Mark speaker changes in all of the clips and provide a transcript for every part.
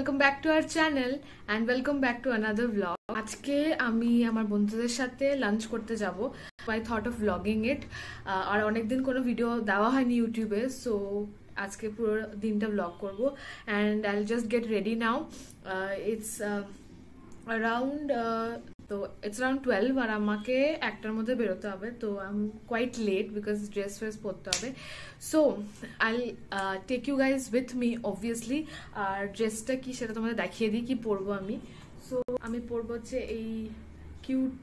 Speaker 1: Welcome back to our channel and welcome back to another vlog আজকে আমি আমার বন্ধুদের সাথে লাঞ্চ করতে যাব। আই থট অফ ব্লগিং ইট আর অনেকদিন কোনো ভিডিও দেওয়া হয়নি ইউটিউবে সো আজকে পুরো দিনটা ব্লগ করব। And I just get ready now it's around তো ইটস অ্যারাউন্ড টুয়েলভ আর আমাকে একটার মধ্যে বেরোতে হবে, তো I am quite late because dress fresh পরতে হবে। So I take you guys with me obviously আর ড্রেসটা কি সেটা তোমাদের দেখিয়ে দিই, কি পরবো আমি। সো আমি পরবো হচ্ছে এই কিউট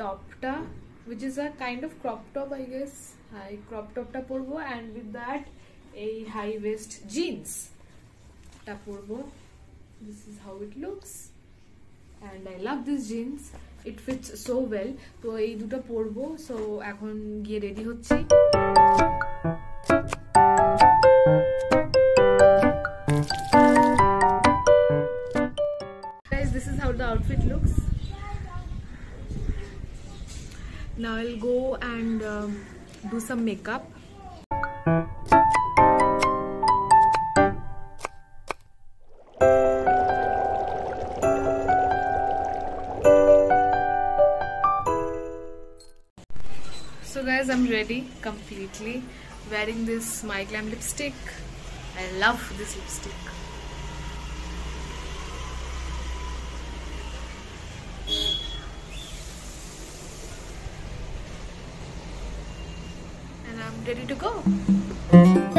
Speaker 1: টপটা which is a kind of crop top I guess high crop টপটা পরবো অ্যান্ড উইথ দ্যাট এই হাই ওয়েস্ট জিন্সটা পরবো। This is how it looks And I love this jeans it fits so well তো এই দুটো পরবো সো এখন গিয়ে রেডি হচ্ছি Guys, this is how the outfit looks. Now I'll go and um, do some makeup. I'm ready completely. Wearing this My Glam lipstick. I love this lipstick. And I'm ready to go.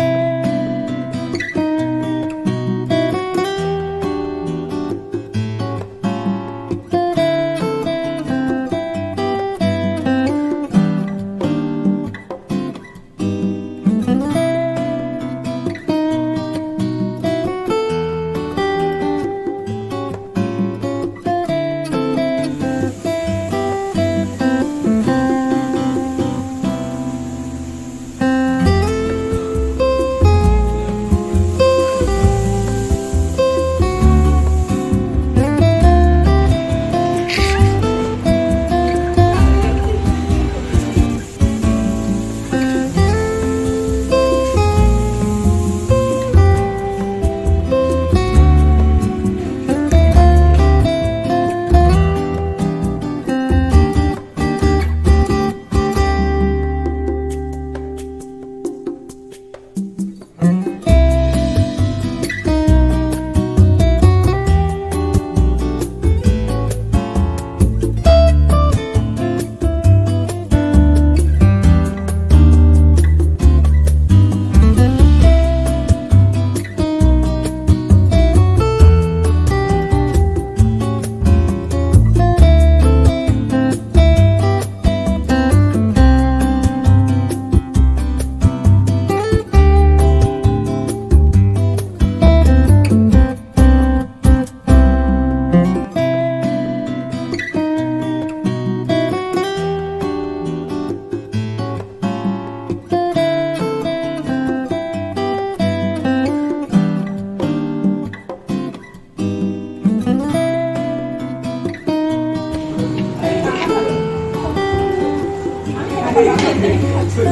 Speaker 2: 我们是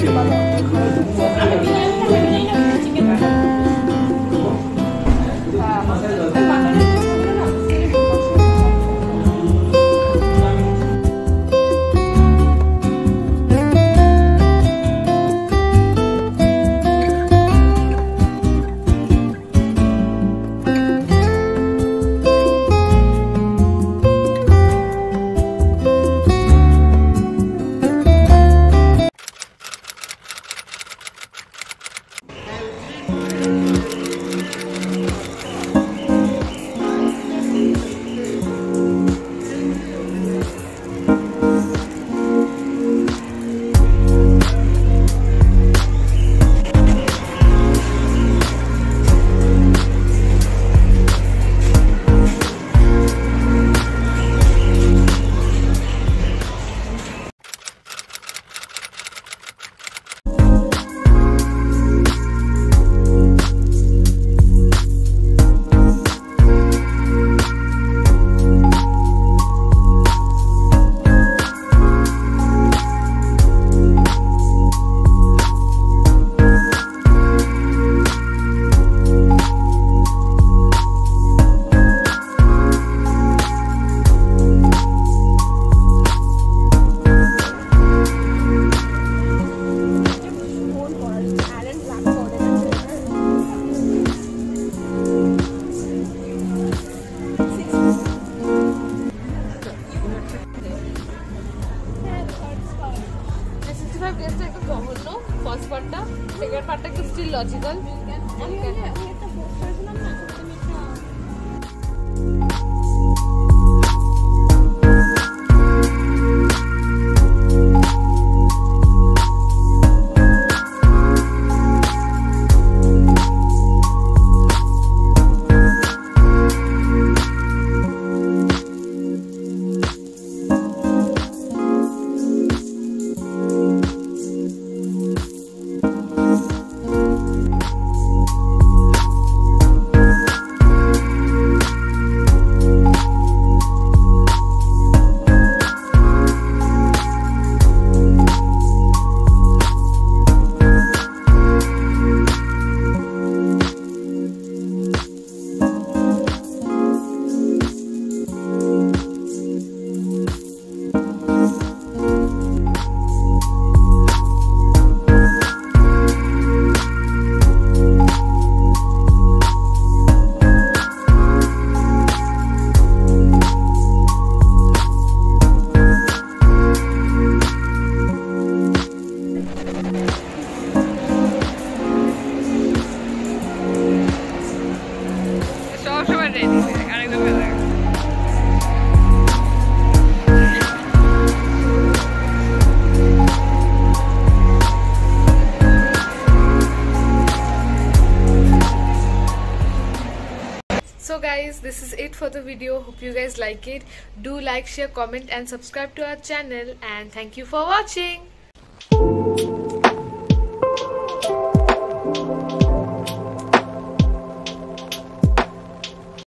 Speaker 2: 祖国的。
Speaker 1: the figure part is still logical and this is it for the video. Hope you guys like it. Do like, share, comment and subscribe to our channel and thank you for watching.